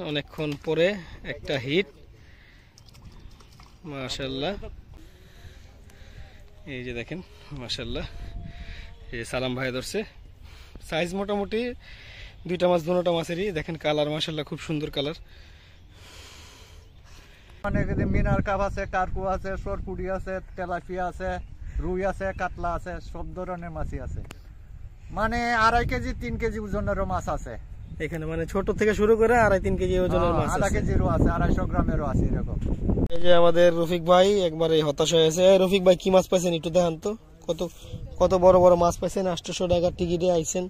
অনেকক্ষণ পরে একটা হিট। মাশাল্লাহ এই যে দেখেন মাশাল্লাহ এই যে সালাম ভাই ধরছে। সাইজ মোটামুটি দুইটা মাছ, দুটা মাছেরই। দেখেন কালার মাশাল্লাহ খুব সুন্দর কালার। এখানে মিনার কাপ আছে, কার্পু আছে সরপুরি আছে, তেলাপিয়া আছে, রুই আছে, কাতলা আছে, সব ধরনের মাছই আছে। মানে আড়াই কেজি, তিন কেজি ওজনেরও মাছ আছে। এখানে মানে ছোট থেকে শুরু করে আড়াই তিন কেজি ওজনের মাছ হ্যাঁ, আধা আছে। কেজিরও আছে আড়াইশো গ্রামেরও আছে এরকম। এই যে আমাদের রফিক ভাই একবারে হতাশ হয়েছে রফিক ভাই কি মাছ পাইছেন একটু দেখান তো। কত কত বড় বড় মাছ পাইছেন? আটশোশো টাকার টিকিটে আইছেন।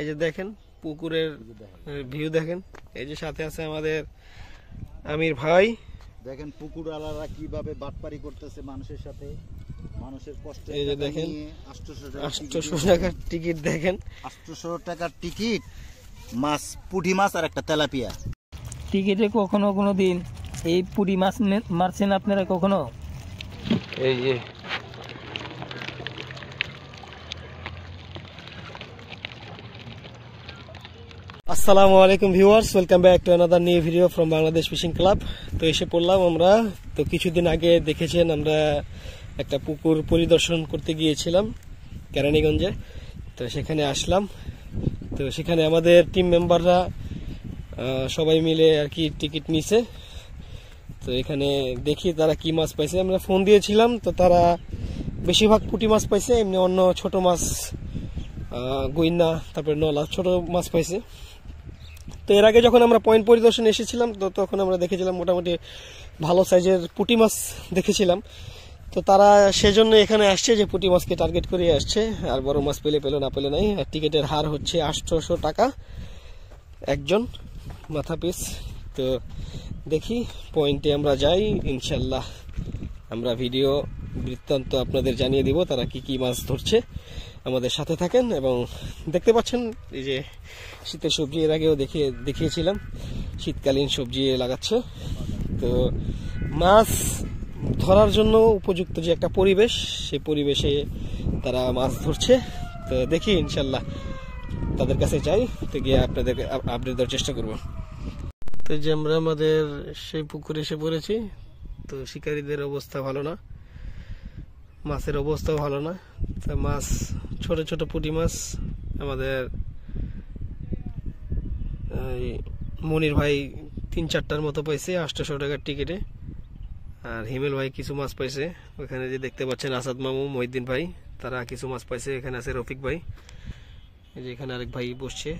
এই যে দেখেন পুকুরের ভিউ দেখেন। এই যে সাথে আছে আমাদের আমির ভাই। দেখেন পুকুর আলারা কীভাবে বাটপারি করতেছে মানুষের সাথে। মানুষের কষ্ট এই যে দেখেন, আটশোশো আটশোশো টাকার টিকিট দেখেন। আটশোশো টাকার টিকিট? মাছ পুঁটি মাছ আর একটা তেলাপিয়া। টিকিটে কখনো কোনো দিন এই পুরি মাছ মারছেন আপনারা কখনো? এই যে। আসসালামু আলাইকুম viewers welcome back to another new video from Bangladesh fishing club তো এসে পড়লাম আমরা। তো কিছুদিন আগে দেখেছেন আমরা একটা পুকুর পরিদর্শন করতে গিয়েছিলাম কেরানীগঞ্জে। তো সেখানে আসলাম। তো সেখানে আমাদের টিম মেম্বাররা সবাই মিলে আর কি টিকিট নিছে। তো এখানে দেখি তারা কি মাছ পাইছে। আমরা ফোন দিয়েছিলাম, তো তারা বেশিরভাগ পুঁটি মাছ পাইছে, এমনি অন্য ছোট মাছ গইন্না, তারপরে নলা ছোট মাছ পাইছে। তো এর আগে যখন আমরা পয়েন্ট পরিদর্শন এসেছিলাম, তো তখন আমরা দেখেছিলাম মোটামুটি ভালো সাইজের পুঁটি মাছ দেখেছিলাম। তো তারা সেজন্য এখানে আসছে যে পুঁটি মাছকে টার্গেট করে আসছে। আর বড় মাছ পেলে পেল, না পেলে নাই। আর টিকিটের হার হচ্ছে আটশোশো টাকা একজন মাথা পিস। তো দেখি, পয়েন্টে আমরা যাই, ইনশাল্লাহ আমরা ভিডিও বৃত্তান্ত আপনাদের জানিয়ে দিব তারা কি কি মাছ ধরছে। আমাদের সাথে থাকেন এবং দেখতে পাচ্ছেন, এই যে শীতের সবজি এর আগেও দেখিয়ে দেখিয়েছিলাম, শীতকালীন সবজি লাগাচ্ছে। তো মাছ ধরার জন্য উপযুক্ত যে একটা পরিবেশ, সেই পরিবেশে তারা মাছ ধরছে। তো দেখি ইনশাল্লাহ তাদের কাছে যাই, তো গিয়ে আপনাদেরকে আপডেট দেওয়ার চেষ্টা করব। তো যে আমরা আমাদের সেই পুকুরে এসে পড়েছি, তো শিকারীদের অবস্থা ভালো না। মাছের অবস্থাও ভালো না। তো মাছ, ছোট ছোট পুঁটি মাছ, আমাদের মনির ভাই তিন চারটার মতো পাইছে আটশোশো টাকার টিকিটে। আর হিমেল ভাই কিছু মাছ পাইছে। ওখানে যে দেখতে পাচ্ছেন আসাদ মামু, মহিদ্দিন ভাই, তারা কিছু মাছ পাইছে। এখানে আছে রফিক ভাই। এই যে এখানে আরেক ভাই বসছে।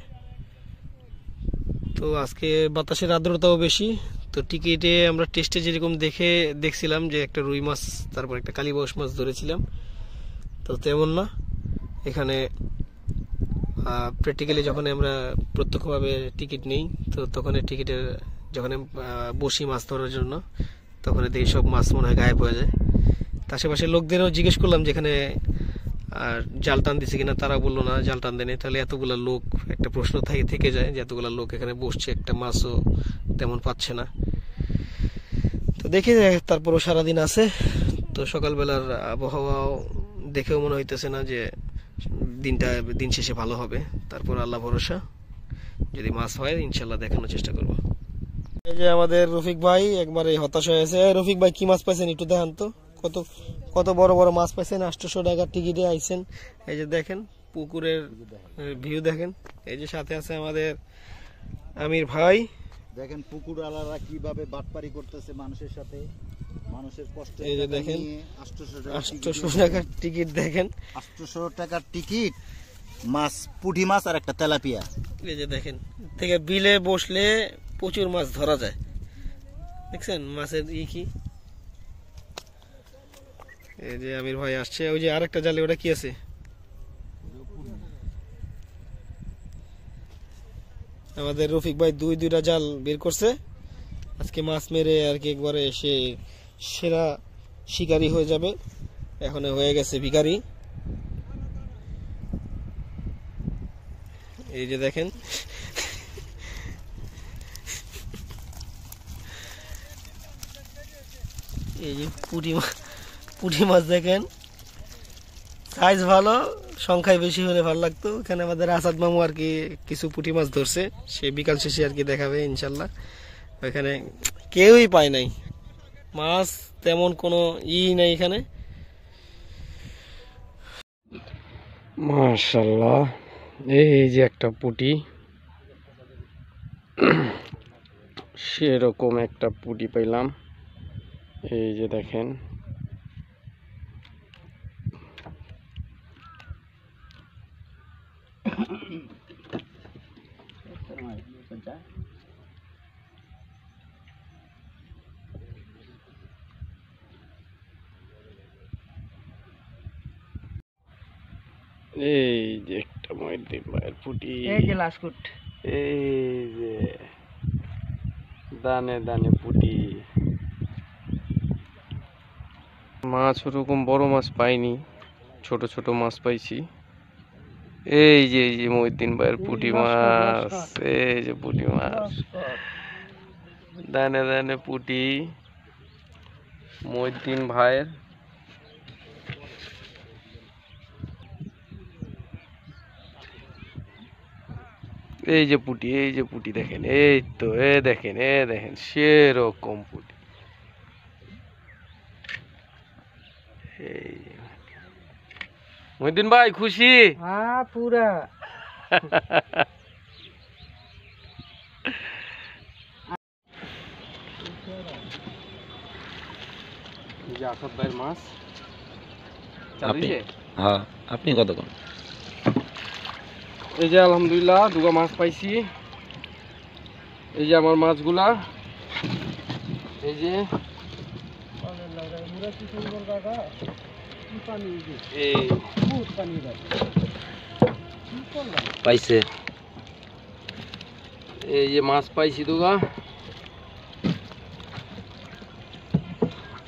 তো আজকে বাতাসের আর্দ্রতাও বেশি। তো টিকিটে আমরা টেস্টে যেরকম দেখে দেখছিলাম যে একটা রুই মাছ, তারপর একটা কালীবাউস মাছ ধরেছিলাম। তো তেমন না। এখানে প্র্যাকটিক্যালি যখন আমরা প্রত্যক্ষভাবে টিকিট নেই, তো তখন টিকিটের, যখন বসি মাছ ধরার জন্য। তখন দেখি সব মাছ মনে হয় গায়েব হয়ে যায়। তা আশেপাশে লোকদেরও জিজ্ঞেস করলাম যেখানে আর জাল টান দিছে কিনা, তারা বলল না, জাল টান দেয়নি। তাহলে এতগুলা লোক, একটা প্রশ্ন থেকে থেকে যায় যে এতগুলা লোক এখানে বসছে, একটা মাছও তেমন পাচ্ছে না। তো দেখি তারপরও সারাদিন আছে। তো সকালবেলার আবহাওয়াও দেখেও মনে হইতেছে না যে দিনটা, দিন শেষে ভালো হবে। তারপর আল্লাহ ভরসা, যদি মাছ হয় ইনশাল্লাহ দেখানোর চেষ্টা করব। এই যে আমাদের রফিক ভাই একবারে হতাশ হয়েছে এই রফিক ভাই কি মাছ পাইছেন একটু দেখান তো। কত কত বড় বড় মাছ পাইছেন? আটশোশো টাকার টিকিটে আইছেন। এই যে দেখেন পুকুরের ভিউ দেখেন। এই যে সাথে আছে আমাদের আমির ভাই। দেখেন পুকুর আলারা কীভাবে বাটপারি করতেছে মানুষের সাথে। মানুষের কষ্ট এই যে দেখেন, আটশোশো আটশোশো টাকার টিকিট দেখেন। আটশোশো টাকার টিকিট মাছ পুঁটি মাছ আর একটা তেলাপিয়া। এই যে দেখেন থেকে বিলে বসলে প্রচুর মাছ ধরা যায়। দেখছেন মাছের ই কি? এই যে আমির ভাই আসছে, ওই যে আরেকটা জালে, ওটা কি আছে? আমাদের রফিক ভাই দুই দুইটা জাল বের করছে। আজকে মাছ মেরে আর কি একবারে সে সেরা শিকারি হয়ে যাবে। এখন হয়ে গেছে ভিকারি এই যে দেখেন এই যে পুঁটি মাছ পুঁটি মাছ দেখেন। সাইজ ভালো, সংখ্যায় বেশি হলে ভালো লাগতো। এখানে আমাদের আসাদ মামু আর কি কিছু পুঁটি মাছ ধরছে। সে বিকাল শেষে আর কি দেখাবে, ইনশাল্লাহ। ওইখানে কেউই পায় নাই। মাছ তেমন কোনো ই নাই এখানে। মাশাল্লাহ, এই যে একটা পুটি। সেরকম একটা পুটি পাইলাম। এই যে দেখেন। এই যে একটা ময়দিন ভাইয়ের পুটি। এই যে এই যে দানে দানে পুটি। মাছ ওরকম বড় মাছ পাইনি ছোট ছোট মাছ পাইছি। এই যে এই যে মহিদ্দিন ভাইয়ের পুটি মাছ এই যে পুটি মাছ। দানে দানে পুটি। মহিদ্দিন ভাইয়ের। এই যে পুটি এই যে পুটি দেখেন এই তো এ দেখেন এ দেখেন সেরকম পুটি এই যে। মহিউদ্দিন ভাই খুশি? হ্যাঁ পুরা। এই যে আসাদ ভাইয়ের মাছ। আপনি? হ্যাঁ আপনি কতক্ষণ এই যে আলহামদুলিল্লাহ দুগা মাছ পাইছি। এই যে আমার মাছগুলা। এই যে পাইছে। এই যে মাছ পাইছি দুগা।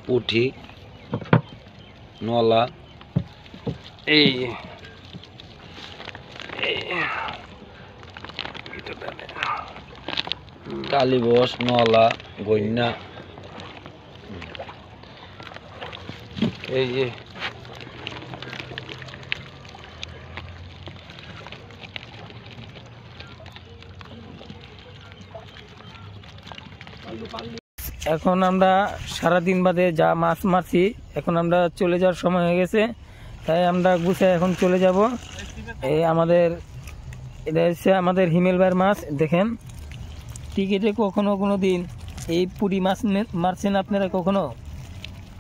পুঠি নলা এই। কালীবস নলা গইনা এই যে। এখন আমরা সারাদিন বাদে যা মাছ মারছি এখন আমরা চলে যাওয়ার সময় হয়ে গেছে। তাই আমরা গুছে এখন চলে যাব। এই আমাদের এটা হচ্ছে আমাদের হিমেল ভাইয়ের মাছ দেখেন। টিকিটে কখনো কোনো দিন এই পুরি মাছ মারছেন আপনারা কখনো?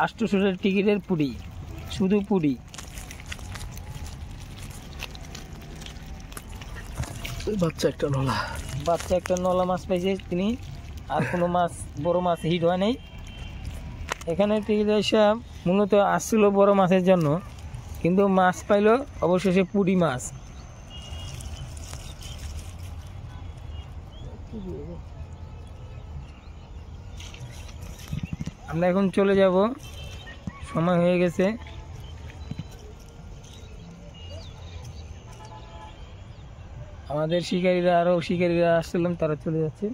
আষ্টশোরের টিকিটের পুরি শুধু পুরি। বাচ্চা একটা নলা। বাচ্চা একটা নলা মাছ পাইছে তিনি। আর কোনো মাছ, বড় মাছ হিট হয় নাই। এখানে মূলত আসছিল বড় মাছের জন্য, কিন্তু মাছ পাইলো অবশেষে পুরি মাছ। আমরা এখন চলে যাব। সময় হয়ে গেছে। আমাদের শিকারীরা আরও শিকারীরা আসছিলাম, তারা চলে যাচ্ছে।